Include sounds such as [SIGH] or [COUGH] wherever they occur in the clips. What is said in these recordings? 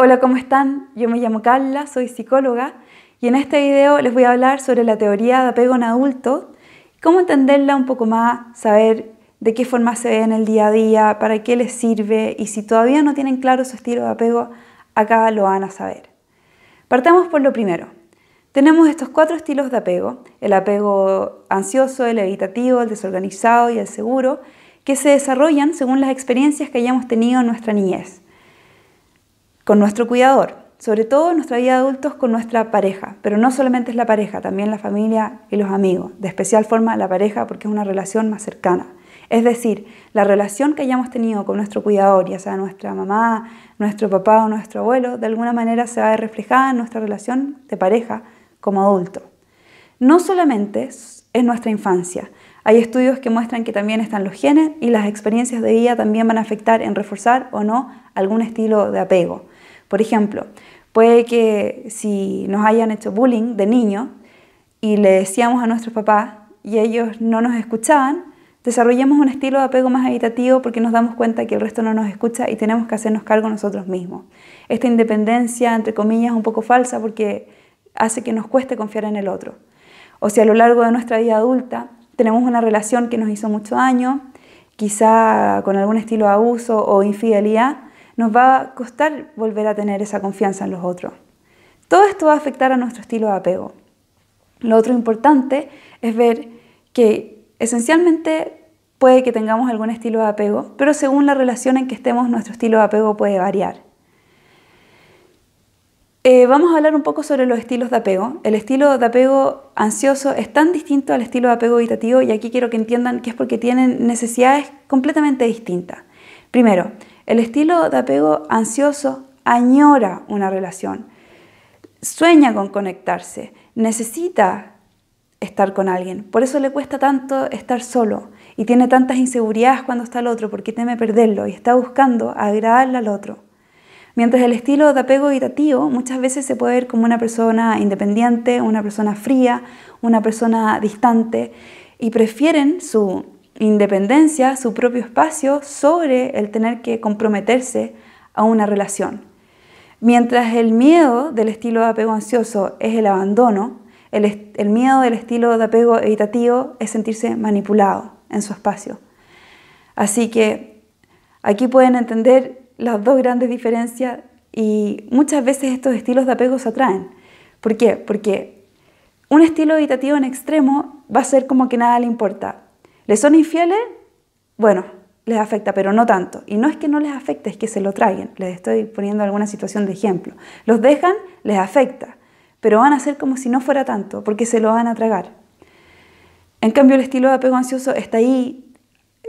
Hola, ¿cómo están? Yo me llamo Carla, soy psicóloga y en este video les voy a hablar sobre la teoría de apego en adulto, cómo entenderla un poco más, saber de qué forma se ve en el día a día, para qué les sirve y si todavía no tienen claro su estilo de apego, acá lo van a saber. Partamos por lo primero. Tenemos estos cuatro estilos de apego, el apego ansioso, el evitativo, el desorganizado y el seguro, que se desarrollan según las experiencias que hayamos tenido en nuestra niñez, con nuestro cuidador, sobre todo en nuestra vida de adultos con nuestra pareja, pero no solamente es la pareja, también la familia y los amigos, de especial forma la pareja porque es una relación más cercana. Es decir, la relación que hayamos tenido con nuestro cuidador, ya sea nuestra mamá, nuestro papá o nuestro abuelo, de alguna manera se va a ver reflejada en nuestra relación de pareja como adulto. No solamente es nuestra infancia, hay estudios que muestran que también están los genes y las experiencias de vida también van a afectar en reforzar o no algún estilo de apego. Por ejemplo, puede que si nos hayan hecho bullying de niño y le decíamos a nuestros papás y ellos no nos escuchaban, desarrollemos un estilo de apego más evitativo porque nos damos cuenta que el resto no nos escucha y tenemos que hacernos cargo nosotros mismos. Esta independencia, entre comillas, es un poco falsa porque hace que nos cueste confiar en el otro. O si a lo largo de nuestra vida adulta tenemos una relación que nos hizo mucho daño, quizá con algún estilo de abuso o infidelidad, nos va a costar volver a tener esa confianza en los otros. Todo esto va a afectar a nuestro estilo de apego. Lo otro importante es ver que esencialmente puede que tengamos algún estilo de apego, pero según la relación en que estemos, nuestro estilo de apego puede variar. Eh, vamos a hablar un poco sobre los estilos de apego. El estilo de apego ansioso es tan distinto al estilo de apego evitativo y aquí quiero que entiendan que es porque tienen necesidades completamente distintas. Primero, el estilo de apego ansioso añora una relación, sueña con conectarse, necesita estar con alguien. Por eso le cuesta tanto estar solo y tiene tantas inseguridades cuando está al otro porque teme perderlo y está buscando agradarle al otro. Mientras el estilo de apego evitativo muchas veces se puede ver como una persona independiente, una persona fría, una persona distante y prefieren su independencia, su propio espacio sobre el tener que comprometerse a una relación. Mientras el miedo del estilo de apego ansioso es el abandono, el, miedo del estilo de apego evitativo es sentirse manipulado en su espacio. Así que aquí pueden entender las dos grandes diferencias y muchas veces estos estilos de apego se atraen. ¿Por qué? Porque un estilo evitativo en extremo va a ser como que nada le importa. ¿Les son infieles? Bueno, les afecta, pero no tanto. Y no es que no les afecte, es que se lo traigan. Les estoy poniendo alguna situación de ejemplo. Los dejan, les afecta, pero van a ser como si no fuera tanto, porque se lo van a tragar. En cambio, el estilo de apego ansioso está ahí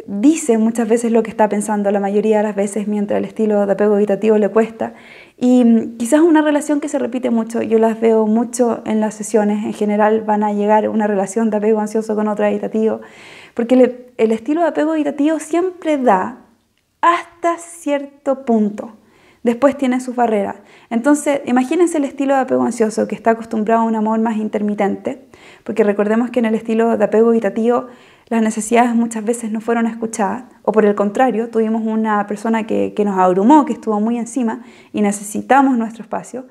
dice muchas veces lo que está pensando la mayoría de las veces mientras el estilo de apego evitativo le cuesta. Y mm, quizás una relación que se repite mucho, yo las veo mucho en las sesiones, en general van a llegar una relación de apego ansioso con otra evitativo, porque el estilo de apego evitativo siempre da hasta cierto punto. Después tiene sus barreras. Entonces, imagínense el estilo de apego ansioso que está acostumbrado a un amor más intermitente, porque recordemos que en el estilo de apego evitativo las necesidades muchas veces no fueron escuchadas, o por el contrario, tuvimos una persona que, nos abrumó, que estuvo muy encima y necesitamos nuestro espacio,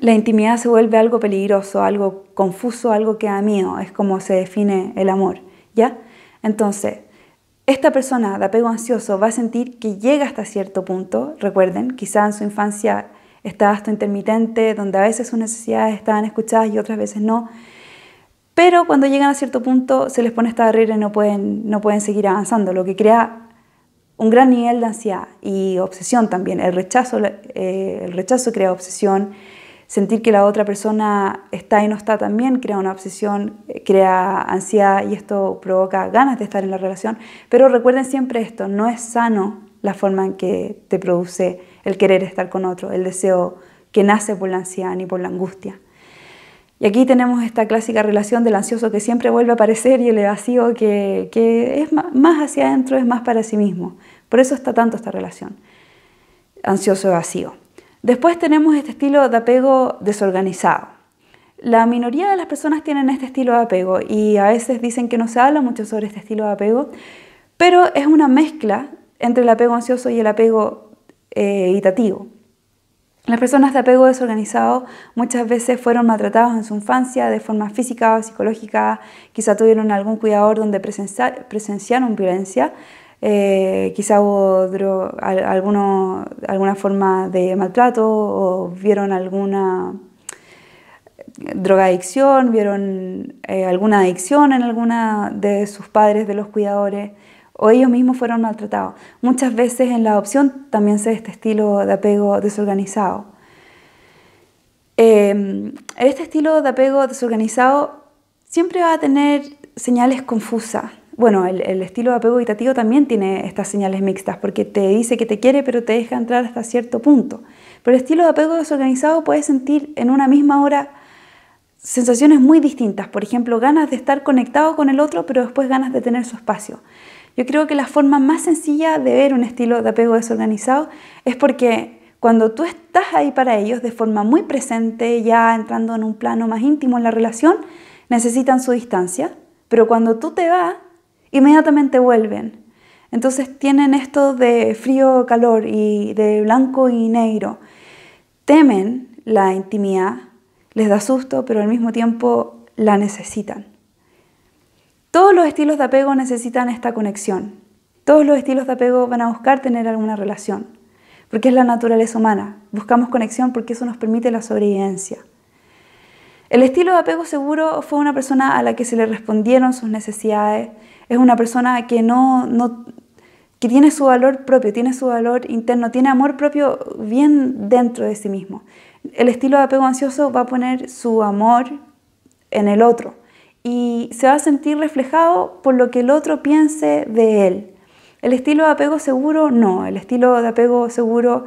la intimidad se vuelve algo peligroso, algo confuso, algo que da miedo, es como se define el amor, ¿ya? Entonces, esta persona de apego ansioso va a sentir que llega hasta cierto punto, recuerden, quizá en su infancia estaba hasta intermitente, donde a veces sus necesidades estaban escuchadas y otras veces no, pero cuando llegan a cierto punto se les pone esta barrera y no pueden, no pueden seguir avanzando, lo que crea un gran nivel de ansiedad y obsesión también. El rechazo, eh, el rechazo crea obsesión, sentir que la otra persona está y no está también crea una obsesión, eh, crea ansiedad y esto provoca ganas de estar en la relación. Pero recuerden siempre esto, no es sano la forma en que te produce el querer estar con otro, el deseo que nace por la ansiedad ni por la angustia. Y aquí tenemos esta clásica relación del ansioso que siempre vuelve a aparecer y el vacío que, es más hacia adentro, es más para sí mismo. Por eso está tanto esta relación, ansioso-vacío. Después tenemos este estilo de apego desorganizado. La minoría de las personas tienen este estilo de apego y a veces dicen que no se habla mucho sobre este estilo de apego, pero es una mezcla entre el apego ansioso y el apego eh, evitativo. Las personas de apego desorganizado muchas veces fueron maltratados en su infancia de forma física o psicológica, quizá tuvieron algún cuidador donde presenciaron violencia, eh, quizá hubo alguna forma de maltrato o vieron alguna drogadicción, vieron eh, alguna adicción en alguna de sus padres, de los cuidadores, o ellos mismos fueron maltratados. Muchas veces en la adopción también se ve este estilo de apego desorganizado. Eh, este estilo de apego desorganizado siempre va a tener señales confusas bueno, el, estilo de apego evitativo también tiene estas señales mixtas, porque te dice que te quiere, pero te deja entrar hasta cierto punto. Pero el estilo de apego desorganizado puede sentir en una misma hora sensaciones muy distintas. Por ejemplo, ganas de estar conectado con el otro, pero después ganas de tener su espacio. Yo creo que la forma más sencilla de ver un estilo de apego desorganizado es porque cuando tú estás ahí para ellos de forma muy presente, ya entrando en un plano más íntimo en la relación, necesitan su distancia, pero cuando tú te vas, inmediatamente vuelven. Entonces tienen esto de frío, calor y de blanco y negro. Temen la intimidad, les da susto, pero al mismo tiempo la necesitan. Todos los estilos de apego necesitan esta conexión. Todos los estilos de apego van a buscar tener alguna relación, porque es la naturaleza humana. Buscamos conexión porque eso nos permite la sobrevivencia. El estilo de apego seguro fue una persona a la que se le respondieron sus necesidades, es una persona que no, no que tiene su valor propio, tiene su valor interno, tiene amor propio bien dentro de sí mismo. El estilo de apego ansioso va a poner su amor en el otro y se va a sentir reflejado por lo que el otro piense de él. El estilo de apego seguro no, el estilo de apego seguro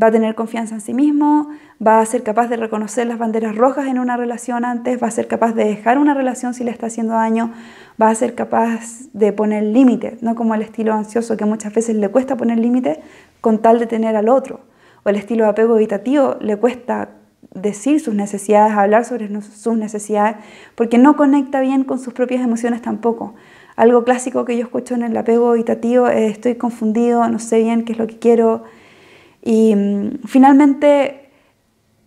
va a tener confianza en sí mismo, va a ser capaz de reconocer las banderas rojas en una relación antes, va a ser capaz de dejar una relación si le está haciendo daño, va a ser capaz de poner límites, no como el estilo ansioso que muchas veces le cuesta poner límites con tal de tener al otro, o el estilo de apego evitativo le cuesta decir sus necesidades, hablar sobre sus necesidades, porque no conecta bien con sus propias emociones tampoco. Algo clásico que yo escucho en el apego evitativo es estoy confundido, no sé bien qué es lo que quiero, y mm, finalmente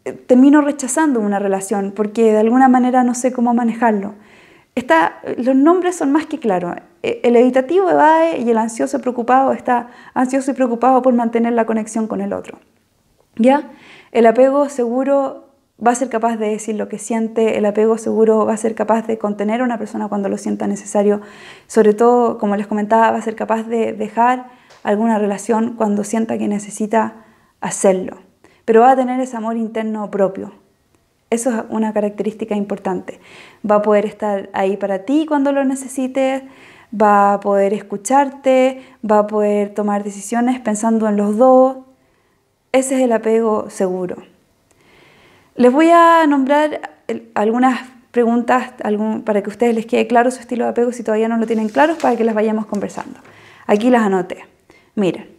eh, termino rechazando una relación porque de alguna manera no sé cómo manejarlo. Los nombres son más que claros. E, el evitativo evade y el ansioso preocupado está ansioso y preocupado por mantener la conexión con el otro. ¿Ya? El apego seguro va a ser capaz de decir lo que siente, el apego seguro va a ser capaz de contener a una persona cuando lo sienta necesario, sobre todo, como les comentaba, va a ser capaz de dejar alguna relación cuando sienta que necesita hacerlo, pero va a tener ese amor interno propio. Eso es una característica importante. Va a poder estar ahí para ti cuando lo necesites, va a poder escucharte, va a poder tomar decisiones pensando en los dos. Ese es el apego seguro. Les voy a nombrar algunas preguntas para que a ustedes les quede claro su estilo de apego si todavía no lo tienen claro, para que las vayamos conversando. Aquí las anoté. Miren,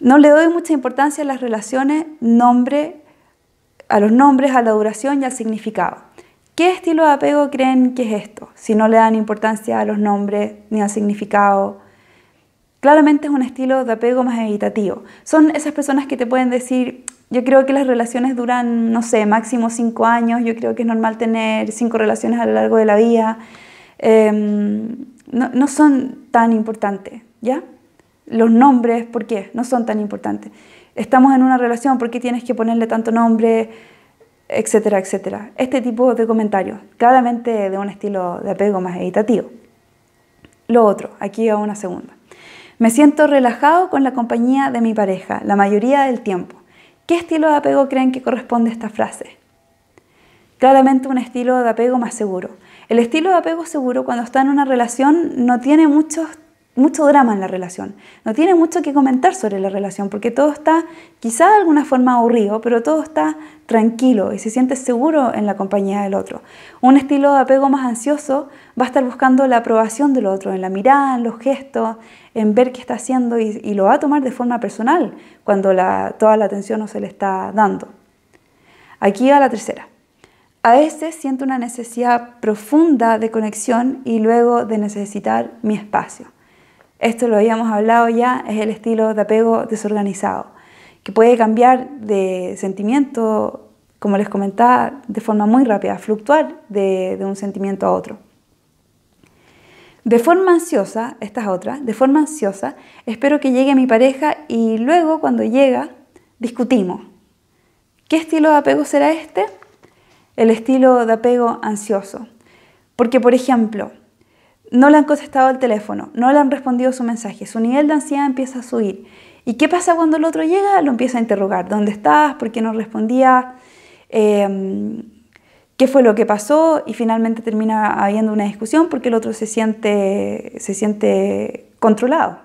no le doy mucha importancia a las relaciones, nombre, a los nombres, a la duración y al significado. ¿Qué estilo de apego creen que es esto? Si no le dan importancia a los nombres ni al significado. Claramente es un estilo de apego más evitativo. Son esas personas que te pueden decir, yo creo que las relaciones duran, no sé, máximo cinco años, yo creo que es normal tener cinco relaciones a lo largo de la vida. Em, no, no son tan importantes, ¿ya? los nombres, ¿por qué? No son tan importantes. Estamos en una relación, ¿por qué tienes que ponerle tanto nombre? Etcétera, etcétera. Este tipo de comentarios, claramente de un estilo de apego más editativo. Lo otro, aquí va una segunda. Me siento relajado con la compañía de mi pareja la mayoría del tiempo. ¿Qué estilo de apego creen que corresponde a esta frase? Claramente un estilo de apego más seguro. El estilo de apego seguro cuando está en una relación no tiene muchos mucho drama en la relación. No tiene mucho que comentar sobre la relación porque todo está quizá de alguna forma aburrido, pero todo está tranquilo y se siente seguro en la compañía del otro. Un estilo de apego más ansioso va a estar buscando la aprobación del otro, en la mirada, en los gestos, en ver qué está haciendo y, lo va a tomar de forma personal cuando toda la atención no se le está dando. Aquí va la tercera. A veces siento una necesidad profunda de conexión y luego de necesitar mi espacio. Esto lo habíamos hablado ya, es el estilo de apego desorganizado, que puede cambiar de sentimiento, como les comentaba, de forma muy rápida, fluctuar de, un sentimiento a otro. De forma ansiosa, esta es otra, de forma ansiosa, espero que llegue mi pareja y luego cuando llega, discutimos. ¿Qué estilo de apego será este? El estilo de apego ansioso. Porque, por ejemplo, no le han contestado el teléfono, no le han respondido su mensaje, su nivel de ansiedad empieza a subir. ¿Y qué pasa cuando el otro llega? Lo empieza a interrogar. ¿Dónde estás? ¿Por qué no respondía? Em, ¿Qué fue lo que pasó? Y finalmente termina habiendo una discusión porque el otro se siente, se siente controlado.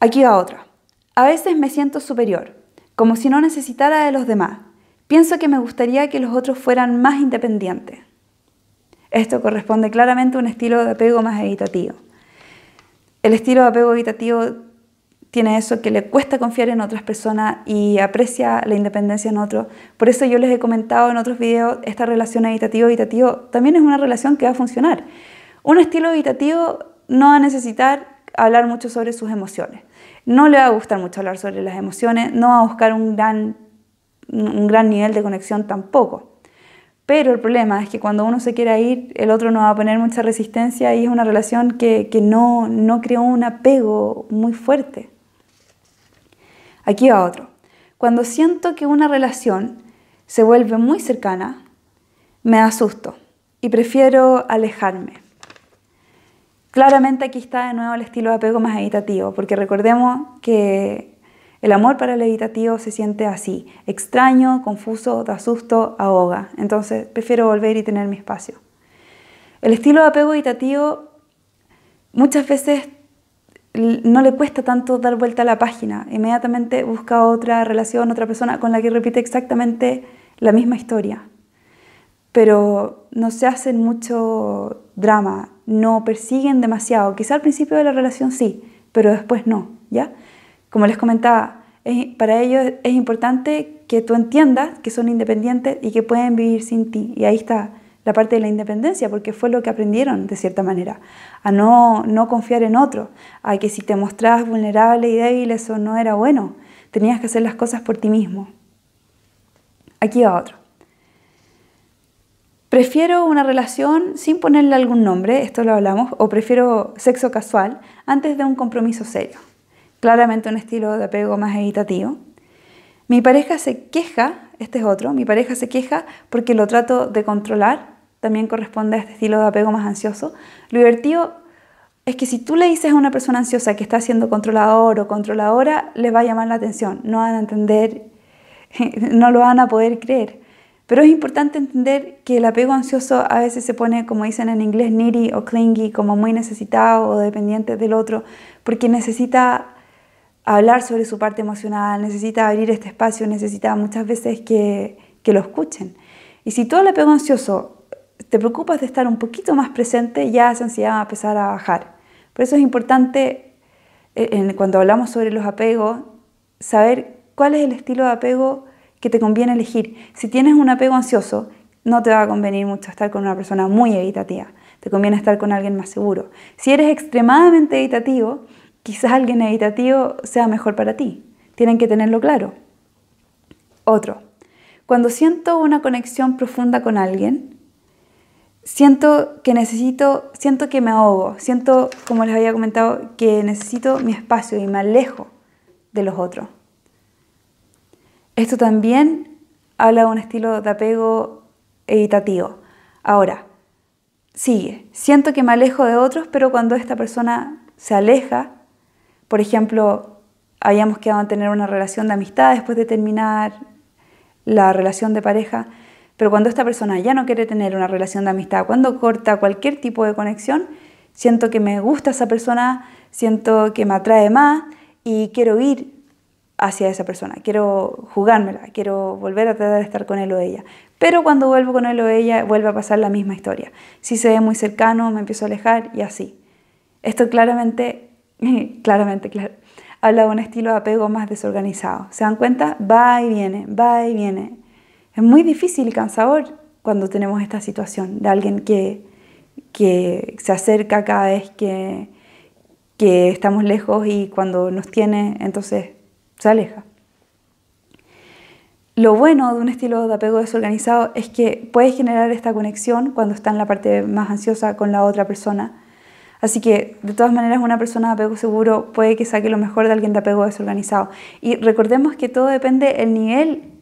Aquí va otra. A veces me siento superior, como si no necesitara de los demás. Pienso que me gustaría que los otros fueran más independientes. Esto corresponde claramente a un estilo de apego más evitativo. El estilo de apego evitativo tiene eso que le cuesta confiar en otras personas y aprecia la independencia en otros. Por eso yo les he comentado en otros videos, esta relación evitativo-evitativo también es una relación que va a funcionar. Un estilo evitativo no va a necesitar hablar mucho sobre sus emociones. No le va a gustar mucho hablar sobre las emociones, no va a buscar un gran, un gran nivel de conexión tampoco. Pero el problema es que cuando uno se quiera ir, el otro no va a poner mucha resistencia y es una relación que, no, no creó un apego muy fuerte. Aquí va otro. Cuando siento que una relación se vuelve muy cercana, me asusto y prefiero alejarme. Claramente aquí está de nuevo el estilo de apego más evitativo, porque recordemos que el amor para el evitativo se siente así, extraño, confuso, da susto, ahoga. Entonces prefiero volver y tener mi espacio. El estilo de apego evitativo muchas veces no le cuesta tanto dar vuelta a la página. Inmediatamente busca otra relación, otra persona con la que repite exactamente la misma historia. Pero no se hacen mucho drama, no persiguen demasiado. Quizá al principio de la relación sí, pero después no, ¿ya? Como les comentaba, para ellos es importante que tú entiendas que son independientes y que pueden vivir sin ti. Y ahí está la parte de la independencia, porque fue lo que aprendieron de cierta manera, a no, no confiar en otro, a que si te mostrabas vulnerable y débil eso no era bueno, tenías que hacer las cosas por ti mismo. Aquí va otro. Prefiero una relación sin ponerle algún nombre, esto lo hablamos, o prefiero sexo casual antes de un compromiso serio claramente un estilo de apego más evitativo. Mi pareja se queja, este es otro, mi pareja se queja porque lo trato de controlar, también corresponde a este estilo de apego más ansioso. Lo divertido es que si tú le dices a una persona ansiosa que está siendo controlador o controladora, les va a llamar la atención, no van a entender, [LAUGHS] no lo van a poder creer. Pero es importante entender que el apego ansioso a veces se pone, como dicen en inglés, needy o clingy, como muy necesitado o dependiente del otro, porque necesita hablar sobre su parte emocional, necesita abrir este espacio, necesita muchas veces que, lo escuchen. Y si todo el apego ansioso te preocupas de estar un poquito más presente, ya esa ansiedad va a empezar a bajar. Por eso es importante, eh, cuando hablamos sobre los apegos, saber cuál es el estilo de apego que te conviene elegir. Si tienes un apego ansioso, no te va a convenir mucho estar con una persona muy evitativa. Te conviene estar con alguien más seguro. Si eres extremadamente evitativo, quizás alguien evitativo sea mejor para ti. Tienen que tenerlo claro. Otro, cuando siento una conexión profunda con alguien, siento que necesito, siento que me ahogo, siento, como les había comentado, que necesito mi espacio y me alejo de los otros. Esto también habla de un estilo de apego evitativo. Ahora, sigue, siento que me alejo de otros, pero cuando esta persona se aleja, por ejemplo, habíamos quedado en tener una relación de amistad después de terminar la relación de pareja, pero cuando esta persona ya no quiere tener una relación de amistad, cuando corta cualquier tipo de conexión, siento que me gusta esa persona, siento que me atrae más y quiero ir hacia esa persona, quiero jugármela, quiero volver a tratar de estar con él o ella. Pero cuando vuelvo con él o ella, vuelve a pasar la misma historia. Si se ve muy cercano, me empiezo a alejar y así. Esto claramente [LAUGHS] claramente, claro, habla de un estilo de apego más desorganizado. ¿Se dan cuenta? Va y viene, va y viene. Es muy difícil y cansador cuando tenemos esta situación de alguien que, se acerca cada vez que, que estamos lejos y cuando nos tiene, entonces se aleja. Lo bueno de un estilo de apego desorganizado es que puedes generar esta conexión cuando está en la parte más ansiosa con la otra persona. Así que, de todas maneras, una persona de apego seguro puede que saque lo mejor de alguien de apego desorganizado. Y recordemos que todo depende del nivel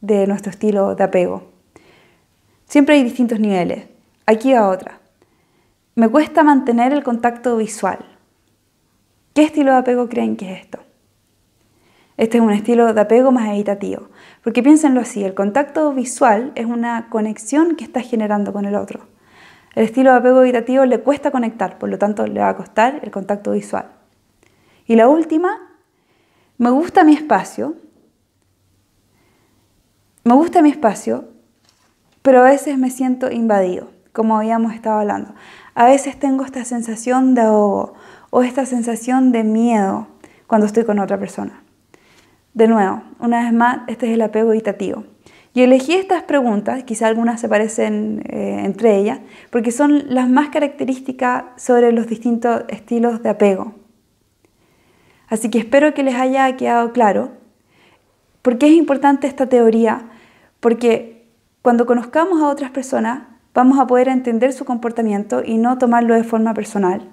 de nuestro estilo de apego. Siempre hay distintos niveles. Aquí va otra. Me cuesta mantener el contacto visual. ¿Qué estilo de apego creen que es esto? Este es un estilo de apego más evitativo. Porque piénsenlo así, el contacto visual es una conexión que estás generando con el otro. El estilo de apego evitativo le cuesta conectar, por lo tanto le va a costar el contacto visual. Y la última, me gusta mi espacio. Me gusta mi espacio, pero a veces me siento invadido, como habíamos estado hablando. A veces tengo esta sensación de ahogo o esta sensación de miedo cuando estoy con otra persona. De nuevo, una vez más, este es el apego evitativo. Y elegí estas preguntas, quizá algunas se parecen eh, entre ellas, porque son las más características sobre los distintos estilos de apego. Así que espero que les haya quedado claro por qué es importante esta teoría, porque cuando conozcamos a otras personas vamos a poder entender su comportamiento y no tomarlo de forma personal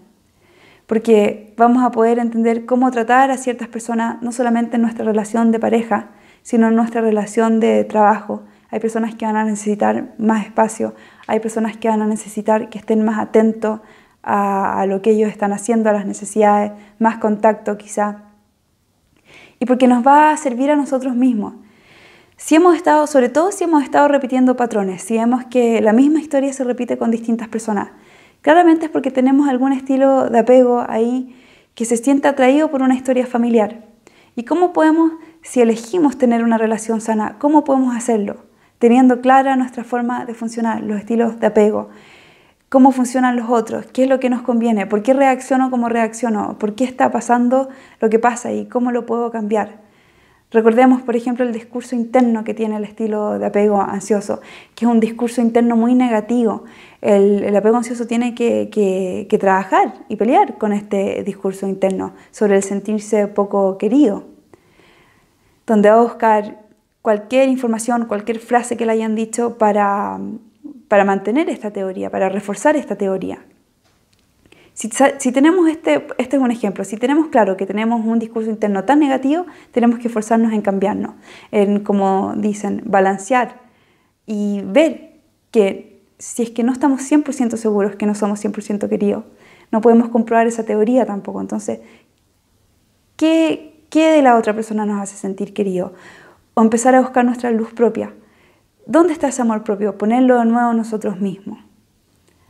porque vamos a poder entender cómo tratar a ciertas personas, no solamente en nuestra relación de pareja, sino en nuestra relación de trabajo. Hay personas que van a necesitar más espacio, hay personas que van a necesitar que estén más atentos a, lo que ellos están haciendo, a las necesidades, más contacto quizá. Y porque nos va a servir a nosotros mismos. Si hemos estado, sobre todo si hemos estado repitiendo patrones, si vemos que la misma historia se repite con distintas personas, Claramente es porque tenemos algún estilo de apego ahí que se siente atraído por una historia familiar. ¿Y cómo podemos, si elegimos tener una relación sana, cómo podemos hacerlo? Teniendo clara nuestra forma de funcionar, los estilos de apego, cómo funcionan los otros, qué es lo que nos conviene, por qué reacciono como reacciono, por qué está pasando lo que pasa y cómo lo puedo cambiar. Recordemos, por ejemplo, el discurso interno que tiene el estilo de apego ansioso, que es un discurso interno muy negativo. El, apego ansioso tiene que, trabajar y pelear con este discurso interno sobre el sentirse poco querido, donde va a buscar cualquier información, cualquier frase que le hayan dicho para mantener esta teoría, para reforzar esta teoría. Si, tenemos este, este es un ejemplo, si tenemos claro que tenemos un discurso interno tan negativo, tenemos que esforzarnos en cambiarnos, en, como dicen, balancear y ver que si es que no estamos 100% seguros que no somos 100% queridos, no podemos comprobar esa teoría tampoco. Entonces, ¿qué, ¿qué de la otra persona nos hace sentir querido? O empezar a buscar nuestra luz propia. ¿Dónde está ese amor propio? Ponerlo de nuevo nosotros mismos.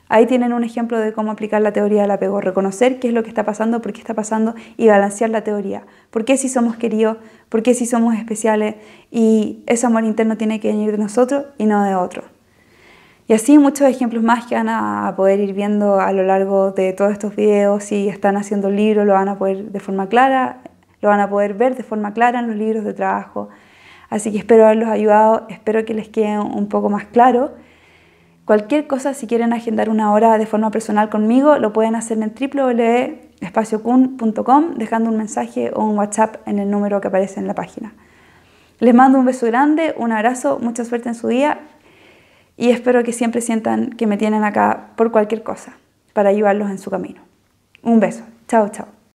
Ahí tienen un ejemplo de cómo aplicar la teoría del apego, reconocer qué es lo que está pasando, por qué está pasando y balancear la teoría. ¿Por qué si somos queridos? ¿Por qué si somos especiales? Y ese amor interno tiene que venir de nosotros y no de otro. Y así muchos ejemplos más que van a poder ir viendo a lo largo de todos estos videos. Si están haciendo el libro, lo van a poder de forma clara, lo van a poder ver de forma clara en los libros de trabajo. Así que espero haberlos ayudado, espero que les quede un poco más claro. Cualquier cosa, si quieren agendar una hora de forma personal conmigo, lo pueden hacer en www.espaciocun.com dejando un mensaje o un WhatsApp en el número que aparece en la página. Les mando un beso grande, un abrazo, mucha suerte en su día y espero que siempre sientan que me tienen acá por cualquier cosa para ayudarlos en su camino. Un beso. Chao, chao.